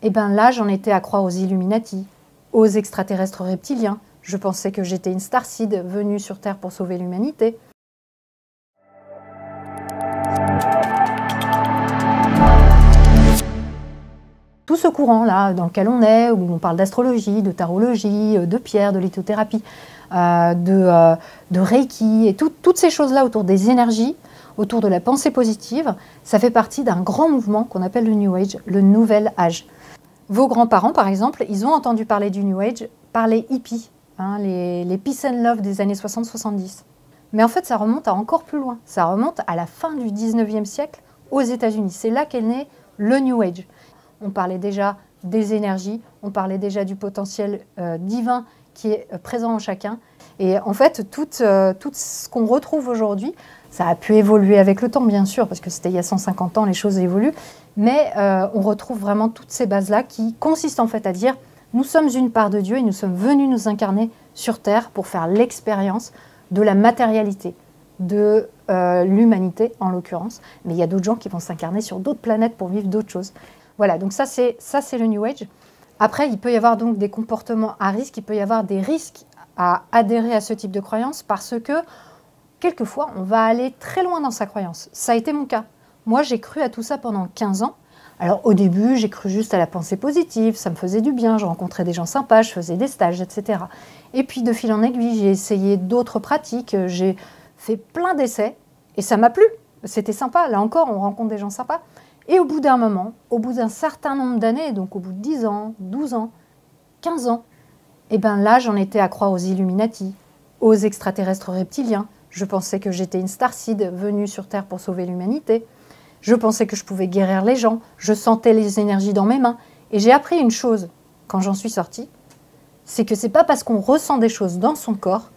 Et bien là, j'en étais à croire aux Illuminati, aux extraterrestres reptiliens. Je pensais que j'étais une starcide venue sur Terre pour sauver l'humanité. Tout ce courant-là dans lequel on est, où on parle d'astrologie, de tarologie, de pierre, de lithothérapie, euh, euh, de, Reiki, et toutes ces choses-là autour des énergies, autour de la pensée positive, ça fait partie d'un grand mouvement qu'on appelle le New Age, le Nouvel Âge. Vos grands-parents, par exemple, ils ont entendu parler du New Age par les hippies, hein, les, les peace and love des années 60-70. Mais en fait, ça remonte à encore plus loin. Ça remonte à la fin du 19e siècle aux États-Unis. C'est là qu'est né le New Age on parlait déjà des énergies, on parlait déjà du potentiel euh, divin qui est euh, présent en chacun. Et en fait, tout, euh, tout ce qu'on retrouve aujourd'hui, ça a pu évoluer avec le temps, bien sûr, parce que c'était il y a 150 ans, les choses évoluent, mais on retrouve vraiment toutes ces bases-là qui consistent en fait à dire, nous sommes une part de Dieu et nous sommes venus nous incarner sur Terre pour faire l'expérience de la matérialité, de l'humanité en l'occurrence, mais il y a d'autres gens qui vont s'incarner sur d'autres planètes pour vivre d'autres choses. Voilà, donc ça c'est le New Age. Après, il peut y avoir donc des comportements à risque, il peut y avoir des risques à adhérer à ce type de croyance parce que quelquefois on va aller très loin dans sa croyance. Ça a été mon cas. Moi, j'ai cru à tout ça pendant 15 ans. Alors au début, j'ai cru juste à la pensée positive, ça me faisait du bien, je rencontrais des gens sympas, je faisais des stages, etc. Et puis de fil en aiguille, j'ai essayé d'autres pratiques, j'ai fait plein d'essais et ça m'a plu. C'était sympa. Là encore, on rencontre des gens sympas. Et au bout d'un moment, au bout d'un certain nombre d'années, donc au bout de 10 ans, 12 ans, 15 ans, eh bien là, j'en étais à croire aux Illuminati, aux extraterrestres reptiliens. Je pensais que j'étais une starcide venue sur Terre pour sauver l'humanité. Je pensais que je pouvais guérir les gens. Je sentais les énergies dans mes mains. Et j'ai appris une chose quand j'en suis sortie, c'est que c'est pas parce qu'on ressent des choses dans son corps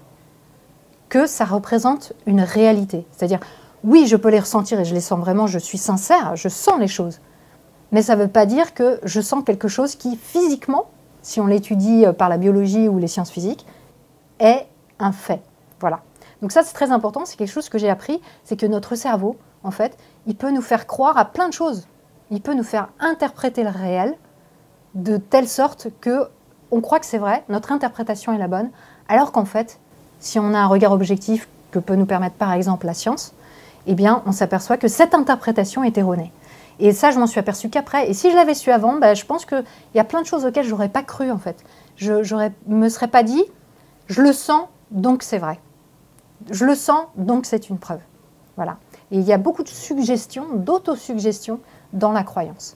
que ça représente une réalité. C'est-à-dire, oui, je peux les ressentir et je les sens vraiment, je suis sincère, je sens les choses. Mais ça ne veut pas dire que je sens quelque chose qui, physiquement, si on l'étudie euh, par la biologie ou les sciences physiques, est un fait. Voilà. Donc ça, c'est très important, c'est quelque chose que j'ai appris, c'est que notre cerveau, en fait, il peut nous faire croire à plein de choses. Il peut nous faire interpréter le réel de telle sorte que on croit que c'est vrai, notre interprétation est la bonne, alors qu'en fait, si on a un regard objectif que peut nous permettre par exemple la science, eh bien, on s'aperçoit que cette interprétation est erronée. Et ça, je m'en suis aperçu qu'après. Et si je l'avais su avant, ben, je pense qu'il y a plein de choses auxquelles je n'aurais pas cru, en fait. Je ne me serais pas dit, je le sens, donc c'est vrai. Je le sens, donc c'est une preuve. Voilà. Et il y a beaucoup de suggestions, d'autosuggestions dans la croyance.